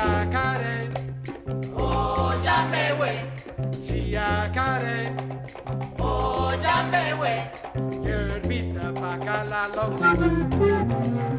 Chiacare. Oh, Japewe. Chiacare. Oh, Japewe. You're meet the Bacala long.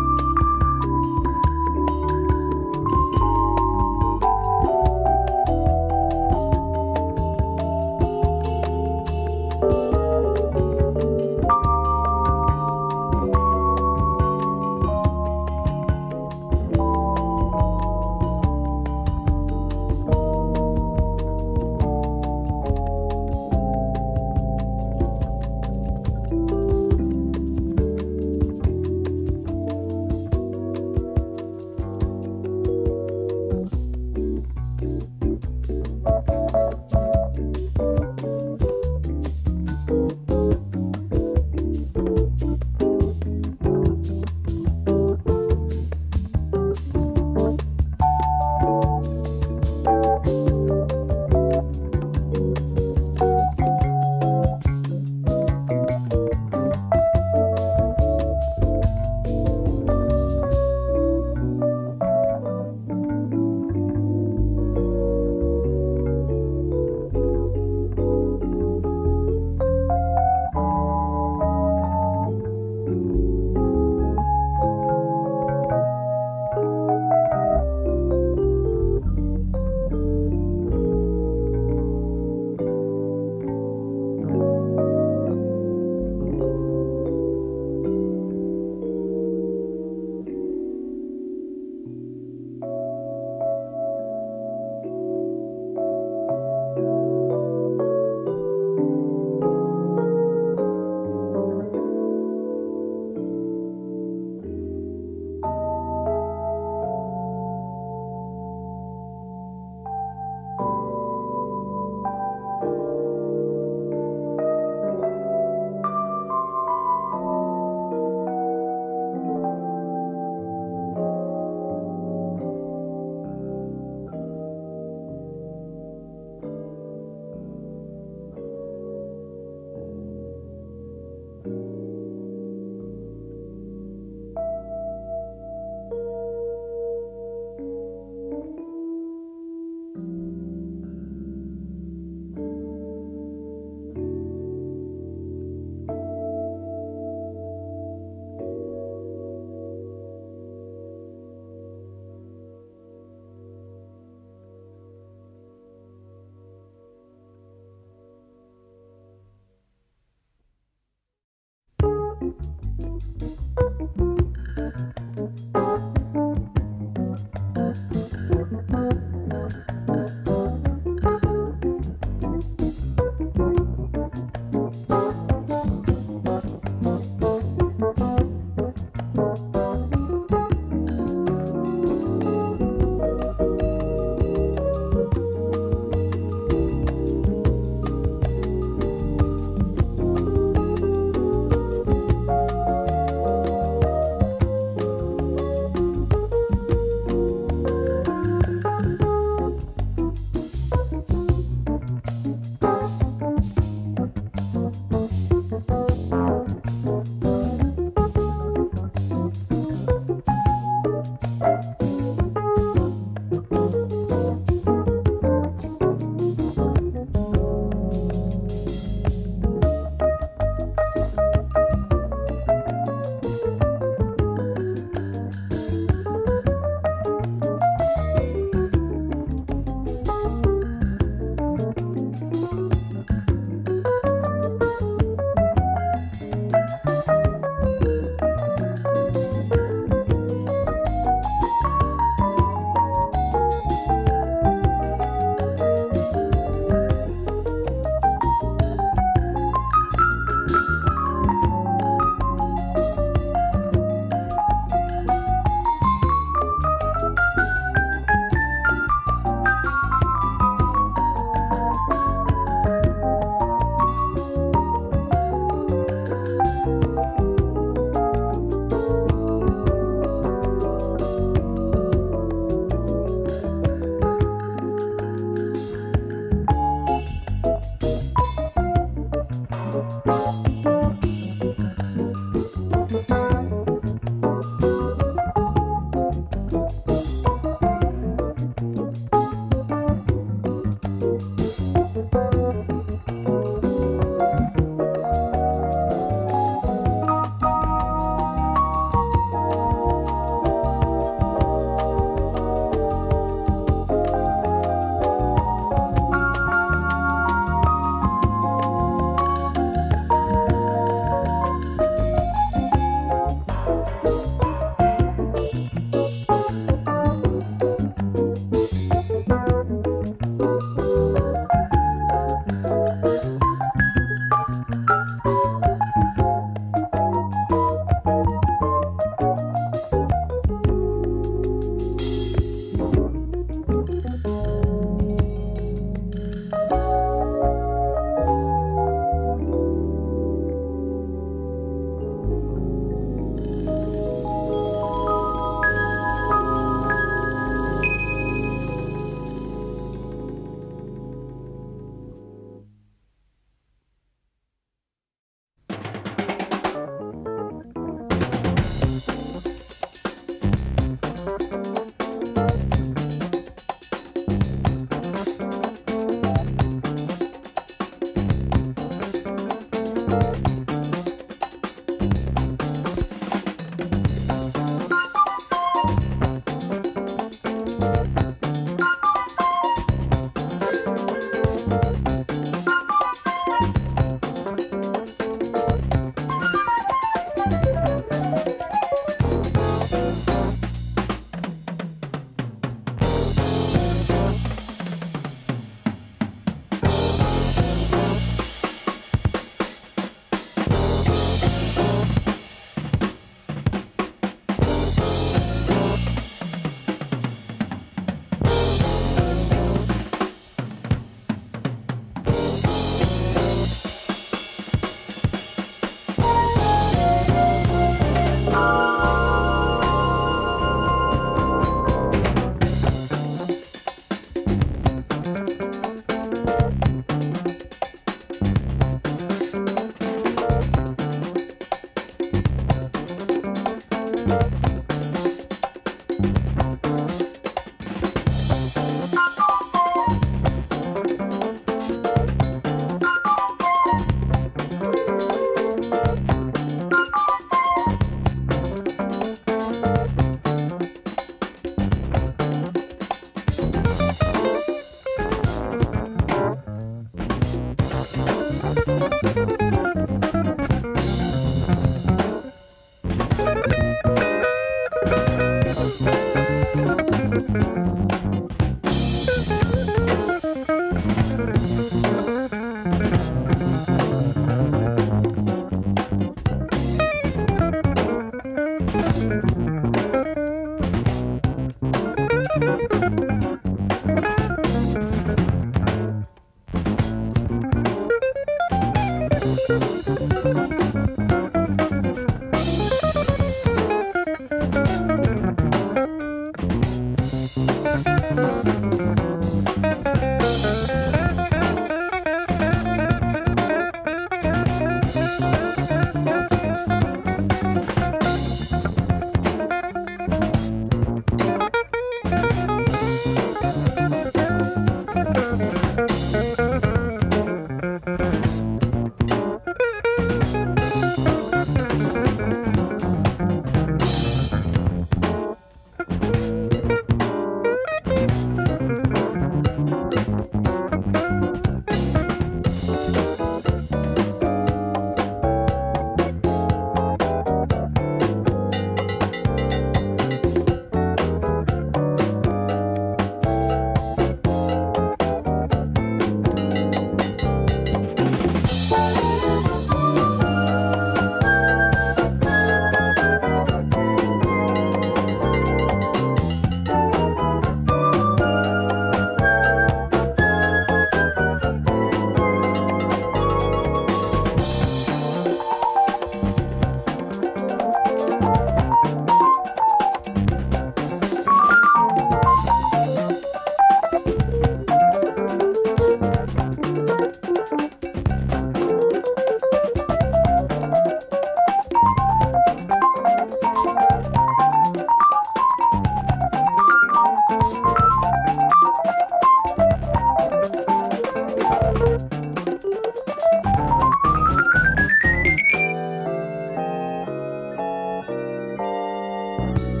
tomorrow.